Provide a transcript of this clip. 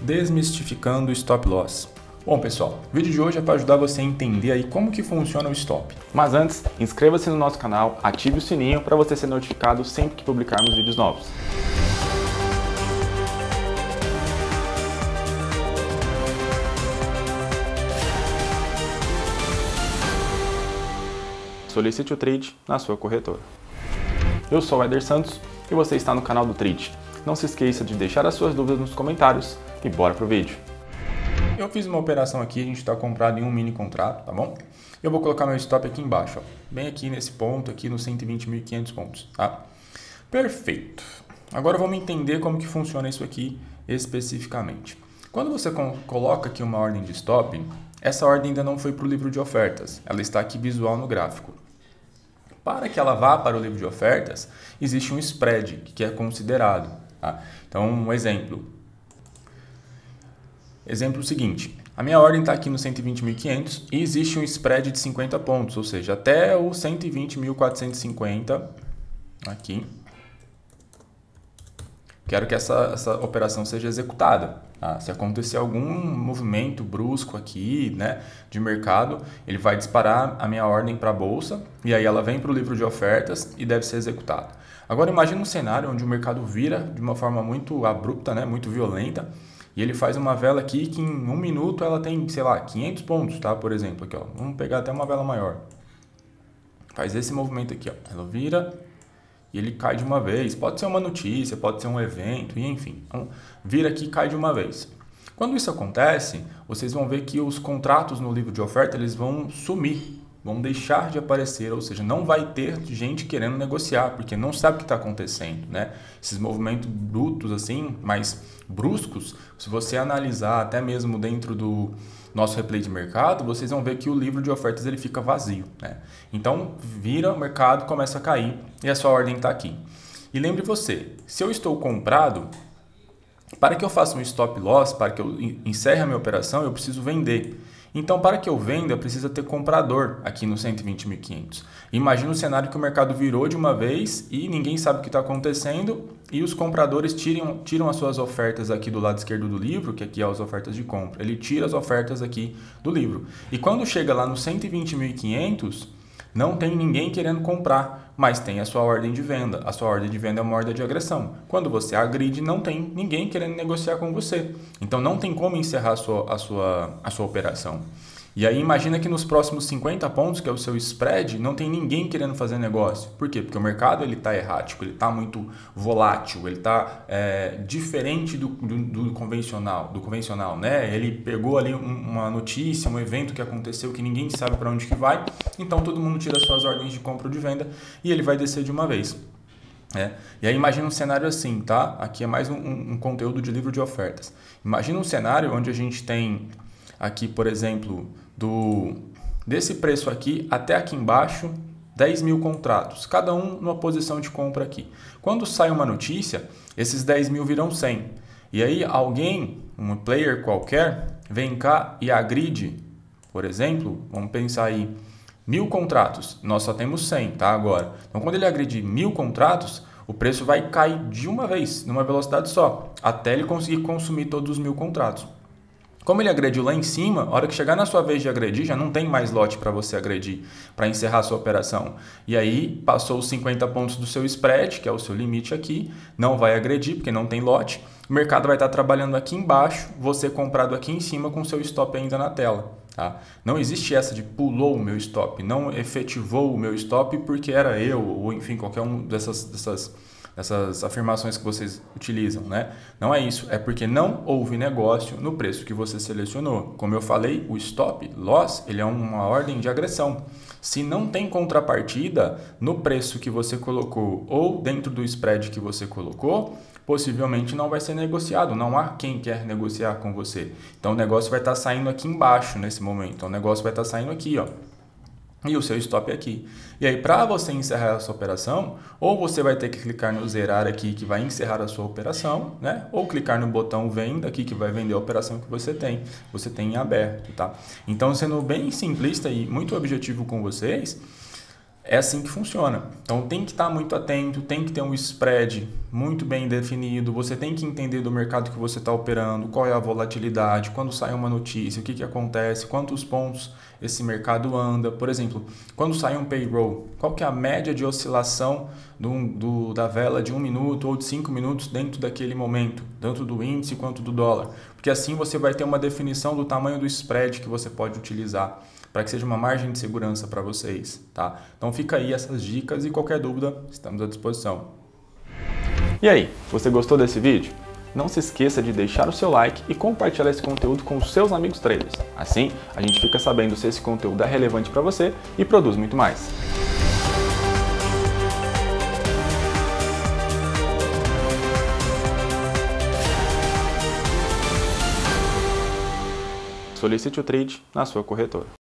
Desmistificando o Stop Loss. Bom pessoal, o vídeo de hoje é para ajudar você a entender aí como que funciona o stop. Mas antes, inscreva-se no nosso canal, ative o sininho para você ser notificado sempre que publicarmos vídeos novos. Solicite o trade na sua corretora. Eu sou o Eder Santos e você está no canal do Trade. Não se esqueça de deixar as suas dúvidas nos comentários e bora pro vídeo. Eu fiz uma operação aqui, a gente está comprado em um mini contrato, tá bom? Eu vou colocar meu stop aqui embaixo, ó, bem aqui nesse ponto, aqui nos 120.500 pontos, tá? Perfeito. Agora vamos entender como que funciona isso aqui especificamente. Quando você coloca aqui uma ordem de stop, essa ordem ainda não foi para o livro de ofertas, ela está aqui visual no gráfico. Para que ela vá para o livro de ofertas, existe um spread que é considerado. Tá? Então, um exemplo. Exemplo seguinte: a minha ordem está aqui no 120.500 e existe um spread de 50 pontos, ou seja, até o 120.450 aqui. Quero que essa, essa operação seja executada. Ah, se acontecer algum movimento brusco aqui, né, de mercado, ele vai disparar a minha ordem para a bolsa e aí ela vem para o livro de ofertas e deve ser executada. Agora imagine um cenário onde o mercado vira de uma forma muito abrupta, né, muito violenta, e ele faz uma vela aqui que em um minuto ela tem, sei lá, 500 pontos, tá? Por exemplo, aqui, ó. Vamos pegar até uma vela maior. Faz esse movimento aqui, ó. Ela vira, e ele cai de uma vez. Pode ser uma notícia, pode ser um evento, e enfim. Então, vira aqui e cai de uma vez. Quando isso acontece, vocês vão ver que os contratos no livro de oferta eles vão sumir, vão deixar de aparecer, ou seja, não vai ter gente querendo negociar, porque não sabe o que está acontecendo, né? Esses movimentos brutos assim, mais bruscos, se você analisar até mesmo dentro do nosso replay de mercado, vocês vão ver que o livro de ofertas ele fica vazio. Né? Então, vira o mercado, começa a cair e a sua ordem está aqui. E lembre você, se eu estou comprado, para que eu faça um stop loss, para que eu encerre a minha operação, eu preciso vender. Então, para que eu venda, precisa ter comprador aqui no 120.500. Imagina o cenário que o mercado virou de uma vez e ninguém sabe o que está acontecendo e os compradores tiram, tiram as suas ofertas aqui do lado esquerdo do livro, que aqui é as ofertas de compra. Ele tira as ofertas aqui do livro. E quando chega lá no 120.500, não tem ninguém querendo comprar, mas tem a sua ordem de venda. A sua ordem de venda é uma ordem de agressão. Quando você agride, não tem ninguém querendo negociar com você. Então não tem como encerrar a sua, a sua, a sua operação. E aí imagina que nos próximos 50 pontos, que é o seu spread, não tem ninguém querendo fazer negócio. Por quê? Porque o mercado ele está errático, ele está muito volátil, ele está é, diferente do, do, do, convencional, do convencional, né? Ele pegou ali uma notícia, um evento que aconteceu que ninguém sabe para onde que vai, então todo mundo tira suas ordens de compra ou de venda e ele vai descer de uma vez. É. E aí imagina um cenário assim, tá? Aqui é mais um, um conteúdo de livro de ofertas. Imagina um cenário onde a gente tem aqui, por exemplo, do desse preço aqui até aqui embaixo, 10 mil contratos, cada um numa posição de compra aqui. Quando sai uma notícia, esses 10 mil viram 100. E aí alguém, um player qualquer, vem cá e agride, por exemplo, vamos pensar aí, mil contratos, nós só temos 100, tá? Agora, então quando ele agredir mil contratos, o preço vai cair de uma vez, numa velocidade só, até ele conseguir consumir todos os mil contratos. Como ele agrediu lá em cima, a hora que chegar na sua vez de agredir, já não tem mais lote para você agredir, para encerrar a sua operação. E aí, passou os 50 pontos do seu spread, que é o seu limite aqui, não vai agredir, porque não tem lote. O mercado vai estar trabalhando aqui embaixo, você comprado aqui em cima com seu stop ainda na tela. Tá? Não existe essa de pulou o meu stop, não efetivou o meu stop porque era eu, ou enfim, qualquer um dessas, dessas essas afirmações que vocês utilizam, né? Não é isso, é porque não houve negócio no preço que você selecionou. Como eu falei, o stop loss, ele é uma ordem de agressão. Se não tem contrapartida no preço que você colocou ou dentro do spread que você colocou, possivelmente não vai ser negociado, não há quem quer negociar com você. Então o negócio vai estar saindo aqui embaixo nesse momento. O negócio vai estar saindo aqui, ó e o seu stop aqui. E aí, para você encerrar essa operação, ou você vai ter que clicar no zerar aqui, que vai encerrar a sua operação, né? Ou clicar no botão venda aqui, que vai vender a operação que você tem. Você tem em aberto, tá? Então, sendo bem simplista e muito objetivo com vocês, É assim que funciona. Então tem que estar muito atento, tem que ter um spread muito bem definido, você tem que entender do mercado que você está operando, qual é a volatilidade, quando sai uma notícia, o que, que acontece, quantos pontos esse mercado anda. Por exemplo, quando sai um payroll, qual que é a média de oscilação do, do, da vela de um minuto ou de cinco minutos dentro daquele momento, tanto do índice quanto do dólar. Porque assim você vai ter uma definição do tamanho do spread que você pode utilizar para que seja uma margem de segurança para vocês, tá? Então fica aí essas dicas e qualquer dúvida, estamos à disposição. E aí, você gostou desse vídeo? Não se esqueça de deixar o seu like e compartilhar esse conteúdo com os seus amigos traders. Assim, a gente fica sabendo se esse conteúdo é relevante para você e produz muito mais. Solicite o trade na sua corretora.